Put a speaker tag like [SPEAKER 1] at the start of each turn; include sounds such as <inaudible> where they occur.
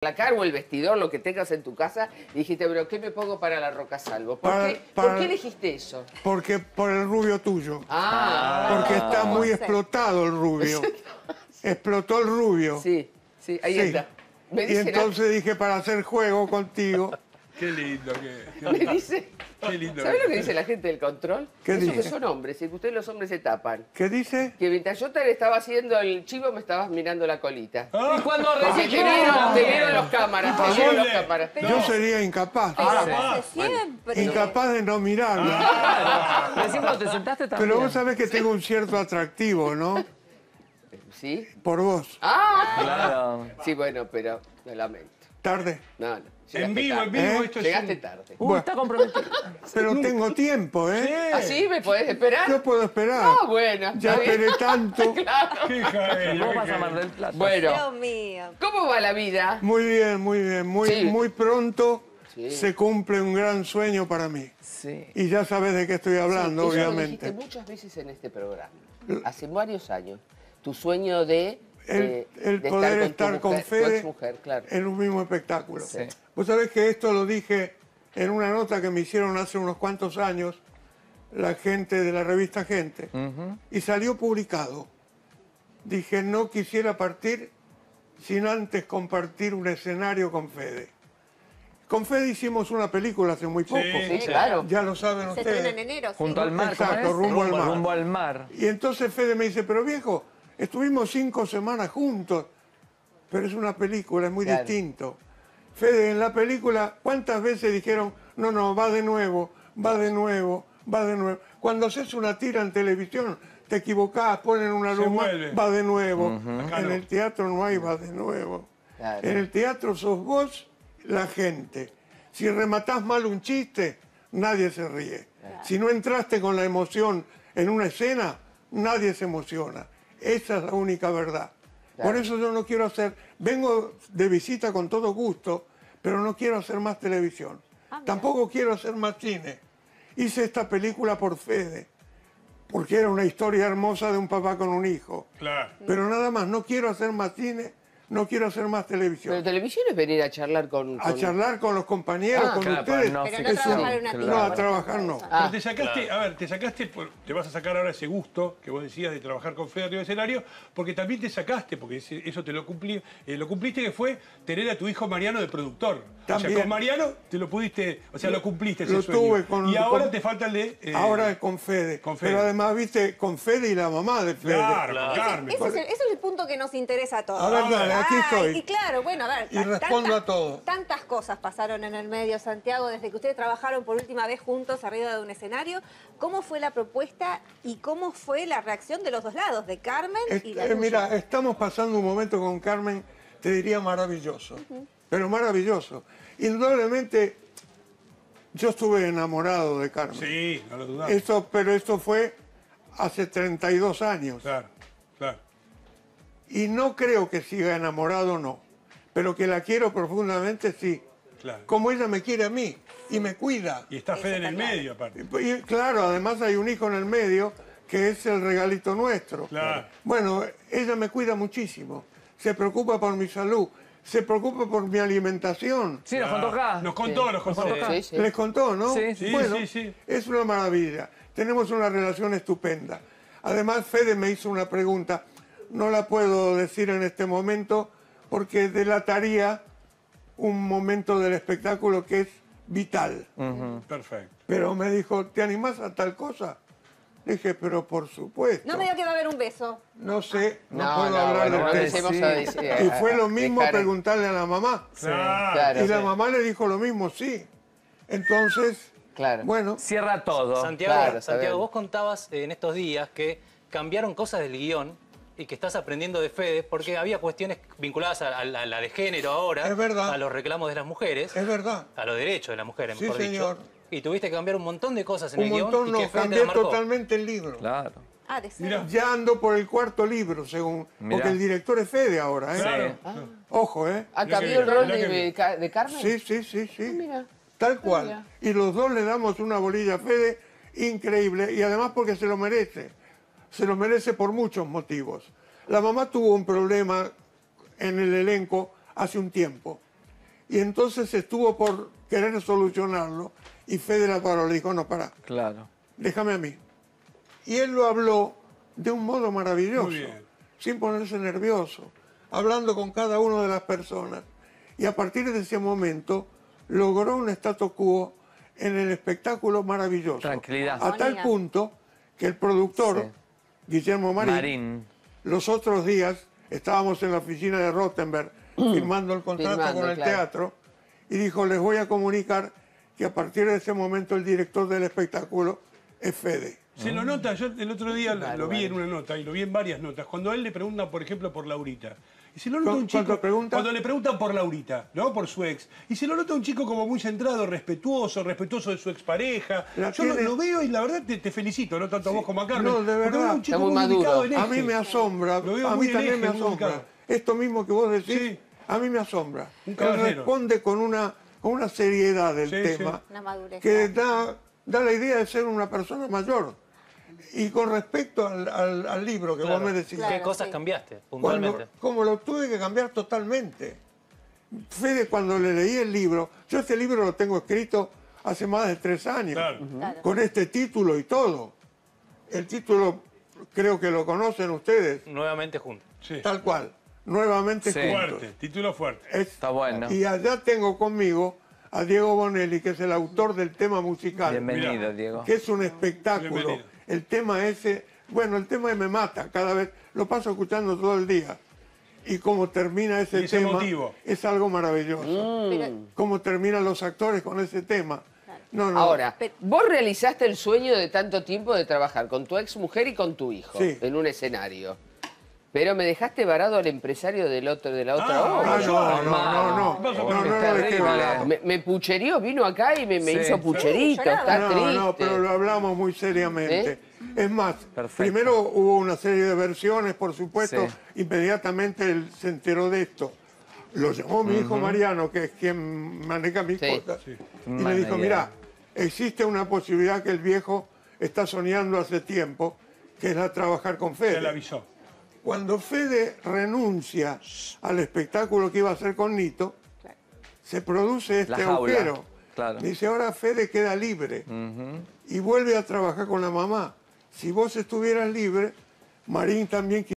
[SPEAKER 1] placar o el vestidor, lo que tengas en tu casa, y dijiste, pero ¿qué me pongo para la Roca Salvo? ¿Por,
[SPEAKER 2] Para-
[SPEAKER 1] qué, por qué elegiste eso?
[SPEAKER 2] Porque por el rubio tuyo.
[SPEAKER 1] Ah,
[SPEAKER 2] Porque está muy explotado el rubio. <laughs> Explotó el rubio.
[SPEAKER 1] sí, sí, ahí
[SPEAKER 2] Sí.
[SPEAKER 1] está. Me
[SPEAKER 2] Y entonces dije, para hacer juego contigo,
[SPEAKER 3] Qué lindo que. qué lindo.
[SPEAKER 1] dice,
[SPEAKER 3] Qué lindo.
[SPEAKER 1] ¿sabes lo que dice la gente del control?
[SPEAKER 2] ¿Qué
[SPEAKER 1] Eso que
[SPEAKER 2] dice?
[SPEAKER 1] son hombres, y que ustedes los hombres se tapan.
[SPEAKER 2] ¿qué dice?
[SPEAKER 1] Que mientras yo te estaba haciendo el chivo, me estabas mirando la colita.
[SPEAKER 3] Ah,
[SPEAKER 4] Y cuando recién
[SPEAKER 1] te vieron, te vieron los cámaras, te vieron los cámaras.
[SPEAKER 2] Yo sería incapaz.
[SPEAKER 3] Ah,
[SPEAKER 5] siempre.
[SPEAKER 2] Incapaz de no mirarla.
[SPEAKER 4] Recién cuando te sentaste también.
[SPEAKER 2] Pero vos sabés que tengo un cierto atractivo, ¿no?
[SPEAKER 1] ¿Sí?
[SPEAKER 2] Por vos.
[SPEAKER 1] Ah,
[SPEAKER 4] Claro.
[SPEAKER 1] sí, bueno, pero lo lamento.
[SPEAKER 2] Tarde.
[SPEAKER 1] No, no.
[SPEAKER 3] En vivo, en vivo,
[SPEAKER 2] ¿Eh?
[SPEAKER 3] esto es.
[SPEAKER 1] Llegaste
[SPEAKER 3] un-
[SPEAKER 1] tarde.
[SPEAKER 4] Uy,
[SPEAKER 2] Bueno.
[SPEAKER 4] está comprometido. <laughs>
[SPEAKER 2] Pero tengo tiempo, ¿eh?
[SPEAKER 1] ¿Ah, sí? ¿Me podés esperar?
[SPEAKER 2] Yo puedo esperar.
[SPEAKER 1] Ah, bueno.
[SPEAKER 2] Ya
[SPEAKER 1] bien.
[SPEAKER 2] esperé tanto. <laughs>
[SPEAKER 3] Qué
[SPEAKER 4] vas a. Mar del Plata.
[SPEAKER 1] Bueno,
[SPEAKER 5] Dios mío.
[SPEAKER 1] ¿cómo va la vida?
[SPEAKER 2] Muy bien, muy bien. Muy,
[SPEAKER 1] Sí.
[SPEAKER 2] muy pronto
[SPEAKER 1] Sí.
[SPEAKER 2] se cumple un gran sueño para mí.
[SPEAKER 4] Sí.
[SPEAKER 2] Y ya sabes de qué estoy hablando,
[SPEAKER 1] Eso lo
[SPEAKER 2] obviamente.
[SPEAKER 1] dijiste muchas veces en este programa. Hace varios años. Tu sueño de...
[SPEAKER 2] El,
[SPEAKER 1] eh,
[SPEAKER 2] el
[SPEAKER 1] de
[SPEAKER 2] poder estar con
[SPEAKER 1] mujer,
[SPEAKER 2] Fede
[SPEAKER 1] claro.
[SPEAKER 2] en un mismo espectáculo.
[SPEAKER 4] Sí.
[SPEAKER 2] Vos sabés que esto lo dije en una nota que me hicieron hace unos cuantos años la gente de la revista Gente. Y salió publicado. Dije, no quisiera partir sin antes compartir un escenario con Fede. Con Fede hicimos una película hace muy poco.
[SPEAKER 1] Sí, claro.
[SPEAKER 2] Ya lo saben
[SPEAKER 5] Se estrena en
[SPEAKER 2] ustedes.
[SPEAKER 5] enero. sí.
[SPEAKER 4] Junto al mar. ¿cómo
[SPEAKER 2] Exacto, rumbo al mar.
[SPEAKER 4] Rumbo al mar.
[SPEAKER 2] Y entonces Fede me dice, pero viejo, estuvimos cinco semanas juntos, pero es una película, es muy
[SPEAKER 1] Claro.
[SPEAKER 2] distinto. Fede, en la película, ¿cuántas veces dijeron, no, no, va de nuevo, va de nuevo, va de nuevo? Cuando haces una tira en televisión, te equivocás, ponen una luz va de nuevo. En el teatro no hay va de nuevo.
[SPEAKER 1] Claro.
[SPEAKER 2] En el teatro sos vos, la gente. Si rematás mal un chiste, nadie se ríe. Si no entraste con la emoción en una escena, nadie se emociona. Esa es la única verdad. Por eso yo no quiero hacer, vengo de visita con todo gusto, pero no quiero hacer más televisión. Tampoco quiero hacer más cine. Hice esta película por Fede, porque era una historia hermosa de un papá con un hijo.
[SPEAKER 3] Claro.
[SPEAKER 2] Pero nada más, no quiero hacer más cine, no quiero hacer más televisión.
[SPEAKER 1] Pero televisión es venir a charlar con...
[SPEAKER 2] a
[SPEAKER 1] con-
[SPEAKER 2] charlar con los compañeros,
[SPEAKER 1] Ah,
[SPEAKER 2] con
[SPEAKER 4] claro,
[SPEAKER 2] ustedes.
[SPEAKER 4] no,
[SPEAKER 5] Pero no trabajar en una
[SPEAKER 4] claro.
[SPEAKER 2] No, a trabajar no.
[SPEAKER 1] Ah.
[SPEAKER 3] Pero te sacaste, a ver, te sacaste, por- te vas a sacar ahora ese gusto que vos decías de trabajar con Fede arriba del escenario, porque también te sacaste, porque ese- eso te lo cumplí, eh, lo cumpliste que fue tener a tu hijo Mariano de productor. O
[SPEAKER 2] También.
[SPEAKER 3] sea, con Mariano te lo pudiste, o sea, lo, cumpliste ese
[SPEAKER 2] lo
[SPEAKER 3] sueño.
[SPEAKER 2] tuve con-
[SPEAKER 3] y ahora
[SPEAKER 2] con-
[SPEAKER 3] te falta el de. eh,
[SPEAKER 2] Ahora es con Fede.
[SPEAKER 3] con Fede.
[SPEAKER 2] Pero además, viste, con Fede y la mamá de Fede.
[SPEAKER 3] Claro, Carmen.
[SPEAKER 5] Ese es, el, ese es el punto que nos interesa a todos.
[SPEAKER 2] A ver, dale, aquí
[SPEAKER 5] Ay,
[SPEAKER 2] estoy.
[SPEAKER 5] Y claro, bueno, a ver.
[SPEAKER 2] Y respondo a todo.
[SPEAKER 5] Tantas cosas pasaron en el medio, Santiago, desde que ustedes trabajaron por última vez juntos arriba de un escenario. ¿Cómo fue la propuesta y cómo fue la reacción de los dos lados, de Carmen y la
[SPEAKER 2] eh,
[SPEAKER 5] tuya?
[SPEAKER 2] mira, estamos pasando un momento con Carmen, te diría maravilloso. Pero maravilloso. Indudablemente, yo estuve enamorado de Carmen.
[SPEAKER 3] Sí, no lo dudamos.
[SPEAKER 2] Esto, pero esto fue hace 32 años.
[SPEAKER 3] Claro, claro.
[SPEAKER 2] Y no creo que siga enamorado, no. Pero que la quiero profundamente, sí.
[SPEAKER 3] Claro.
[SPEAKER 2] Como ella me quiere a mí y me cuida.
[SPEAKER 3] Y está Fede en el medio, aparte.
[SPEAKER 2] Y claro, además hay un hijo en el medio que es el regalito nuestro.
[SPEAKER 3] Claro.
[SPEAKER 2] Bueno, ella me cuida muchísimo. Se preocupa por mi salud. Se preocupa por mi alimentación.
[SPEAKER 4] Sí, nos contó acá.
[SPEAKER 3] Nos contó, nos contó.
[SPEAKER 1] Sí, sí.
[SPEAKER 2] Les contó, ¿no?
[SPEAKER 4] Sí,
[SPEAKER 3] sí.
[SPEAKER 2] bueno,
[SPEAKER 3] Sí, sí, sí.
[SPEAKER 2] es una maravilla. Tenemos una relación estupenda. Además, Fede me hizo una pregunta. No la puedo decir en este momento porque delataría un momento del espectáculo que es vital.
[SPEAKER 3] Perfecto.
[SPEAKER 2] Pero me dijo, ¿te animás a tal cosa? Dije, pero por supuesto.
[SPEAKER 5] No me diga que va a haber un beso.
[SPEAKER 2] No sé, no,
[SPEAKER 1] No,
[SPEAKER 2] puedo
[SPEAKER 1] no,
[SPEAKER 2] hablar
[SPEAKER 1] bueno,
[SPEAKER 2] de
[SPEAKER 1] no
[SPEAKER 4] Sí.
[SPEAKER 1] a decir...
[SPEAKER 2] Y fue lo mismo
[SPEAKER 1] dejar-
[SPEAKER 2] preguntarle a la mamá.
[SPEAKER 3] Claro.
[SPEAKER 1] Claro,
[SPEAKER 2] Y la
[SPEAKER 1] sí.
[SPEAKER 2] mamá le dijo lo mismo, sí. Entonces,
[SPEAKER 1] Claro.
[SPEAKER 2] bueno,
[SPEAKER 4] Cierra todo.
[SPEAKER 6] Santiago,
[SPEAKER 1] Claro,
[SPEAKER 6] Santiago vos contabas eh, en estos días que cambiaron cosas del guion y que estás aprendiendo de Fede porque había cuestiones vinculadas a, a la, a la de género ahora,
[SPEAKER 2] Es verdad.
[SPEAKER 6] a los reclamos de las mujeres,
[SPEAKER 2] es verdad.
[SPEAKER 6] a los derechos de las mujeres,
[SPEAKER 2] Sí,
[SPEAKER 6] mejor
[SPEAKER 2] señor.
[SPEAKER 6] dicho. Y tuviste que cambiar un montón de cosas en
[SPEAKER 2] Un
[SPEAKER 6] el guion
[SPEAKER 2] montón
[SPEAKER 6] y
[SPEAKER 2] no,
[SPEAKER 6] que Fede te
[SPEAKER 2] cambié totalmente el libro.
[SPEAKER 4] Claro.
[SPEAKER 5] Ah.
[SPEAKER 2] Ya ando por el cuarto libro, según.
[SPEAKER 4] Mirá.
[SPEAKER 2] Porque el director es Fede ahora, ¿eh?
[SPEAKER 3] Claro.
[SPEAKER 2] Ojo, ¿eh?
[SPEAKER 1] ¿Ha
[SPEAKER 3] que
[SPEAKER 1] cambiado el rol de, de Ca- de Carmen?
[SPEAKER 2] Sí, sí, sí, sí.
[SPEAKER 1] mira.
[SPEAKER 2] Tal cual.
[SPEAKER 1] mira.
[SPEAKER 2] Y los dos le damos una bolilla a Fede increíble. Y además porque se lo merece. Se lo merece por muchos motivos. La mamá tuvo un problema en el elenco hace un tiempo. Y entonces estuvo por querer solucionarlo y Fede la paró, le dijo, no, para,
[SPEAKER 4] Claro.
[SPEAKER 2] déjame a mí. Y él lo habló de un modo maravilloso, sin ponerse nervioso, hablando con cada una de las personas. Y a partir de ese momento logró un status quo en el espectáculo maravilloso.
[SPEAKER 4] Tranquilidad.
[SPEAKER 2] A tal punto que el productor, Guillermo Marín,
[SPEAKER 4] Marín.
[SPEAKER 2] los otros días estábamos en la oficina de Rottenberg firmando el contrato
[SPEAKER 1] Firmando,
[SPEAKER 2] con el
[SPEAKER 1] claro.
[SPEAKER 2] teatro y dijo, les voy a comunicar que a partir de ese momento el director del espectáculo es Fede.
[SPEAKER 3] Se lo nota, yo el otro día lo, lo vi en una nota y lo vi en varias notas. Cuando a él le preguntan, por ejemplo, por Laurita. Y se lo nota
[SPEAKER 2] ¿Cu-
[SPEAKER 3] un chico.
[SPEAKER 2] pregunta?
[SPEAKER 3] Cuando le preguntan por Laurita, ¿no? Por su ex. Y se lo nota un chico como muy centrado, respetuoso, respetuoso de su expareja.
[SPEAKER 2] La
[SPEAKER 3] Yo lo,
[SPEAKER 2] tiene-
[SPEAKER 3] lo veo y la verdad te, te felicito, no tanto a vos como a Carmen.
[SPEAKER 2] No, de verdad.
[SPEAKER 3] veo un chico
[SPEAKER 1] muy
[SPEAKER 3] muy
[SPEAKER 1] maduro.
[SPEAKER 3] ubicado en
[SPEAKER 2] A mí
[SPEAKER 3] eje.
[SPEAKER 2] me asombra,
[SPEAKER 3] Lo veo
[SPEAKER 2] a mí también
[SPEAKER 3] eje,
[SPEAKER 2] me asombra. Esto mismo que vos decís,
[SPEAKER 3] Sí.
[SPEAKER 2] a mí me asombra.
[SPEAKER 3] Un
[SPEAKER 2] responde con una, con una seriedad del
[SPEAKER 3] Sí,
[SPEAKER 2] tema
[SPEAKER 3] sí.
[SPEAKER 5] Una madurez.
[SPEAKER 2] que da, da la idea de ser una persona mayor. Y con respecto al, al- al libro que
[SPEAKER 6] Claro.
[SPEAKER 2] vos me decís,
[SPEAKER 6] ¿Qué cosas
[SPEAKER 5] sí.
[SPEAKER 6] cambiaste
[SPEAKER 2] Cuando,
[SPEAKER 6] puntualmente?
[SPEAKER 2] como lo tuve que cambiar totalmente. Fede, cuando le leí el libro, yo este libro lo tengo escrito hace más de tres años,
[SPEAKER 3] Claro.
[SPEAKER 5] Claro.
[SPEAKER 2] con este título y todo. El título creo que lo conocen ustedes,
[SPEAKER 6] Nuevamente juntos.
[SPEAKER 3] Sí.
[SPEAKER 2] tal cual, nuevamente
[SPEAKER 4] Sí.
[SPEAKER 2] juntos.
[SPEAKER 3] Fuerte, título fuerte.
[SPEAKER 2] Es-
[SPEAKER 4] Está bueno.
[SPEAKER 2] Y allá tengo conmigo a Diego Bonelli, que es el autor del tema musical,
[SPEAKER 4] Bienvenido,
[SPEAKER 3] Mirá.
[SPEAKER 4] Diego.
[SPEAKER 2] que es un espectáculo.
[SPEAKER 3] Bienvenido.
[SPEAKER 2] El tema ese, bueno, el tema me mata cada vez, lo paso escuchando todo el día. Y como termina ese tema,
[SPEAKER 3] motivo.
[SPEAKER 2] es algo maravilloso.
[SPEAKER 5] Pero-
[SPEAKER 2] Cómo terminan los actores con ese tema. No, no.
[SPEAKER 1] Ahora, vos realizaste el sueño de tanto tiempo de trabajar con tu ex mujer y con tu hijo
[SPEAKER 2] Sí.
[SPEAKER 1] en un escenario. Pero me dejaste varado al empresario del otro, de la otra
[SPEAKER 3] Ah,
[SPEAKER 1] obra.
[SPEAKER 2] No, no, no, no.
[SPEAKER 3] ¿Qué pasó
[SPEAKER 2] No, no, no.
[SPEAKER 1] Me, me pucherió, vino acá y me, me
[SPEAKER 4] Sí.
[SPEAKER 1] hizo pucherito, está
[SPEAKER 2] No,
[SPEAKER 1] triste.
[SPEAKER 2] no, pero lo hablamos muy seriamente. Es más,
[SPEAKER 4] Perfecto.
[SPEAKER 2] primero hubo una serie de versiones, por supuesto,
[SPEAKER 4] Sí.
[SPEAKER 2] inmediatamente él se enteró de esto. Lo llamó mi hijo Mariano, que es quien maneja mis
[SPEAKER 1] Sí.
[SPEAKER 2] cosas,
[SPEAKER 3] Sí.
[SPEAKER 2] y le dijo, mira, existe una posibilidad que el viejo está soñando hace tiempo, que es la trabajar con
[SPEAKER 3] Se le
[SPEAKER 2] Fede.
[SPEAKER 3] avisó.
[SPEAKER 2] Cuando Fede renuncia al espectáculo que iba a hacer con Nito, se produce este agujero.
[SPEAKER 4] claro.
[SPEAKER 2] Dice, ahora Fede queda libre y vuelve a trabajar con la mamá. Si vos estuvieras libre, Marín también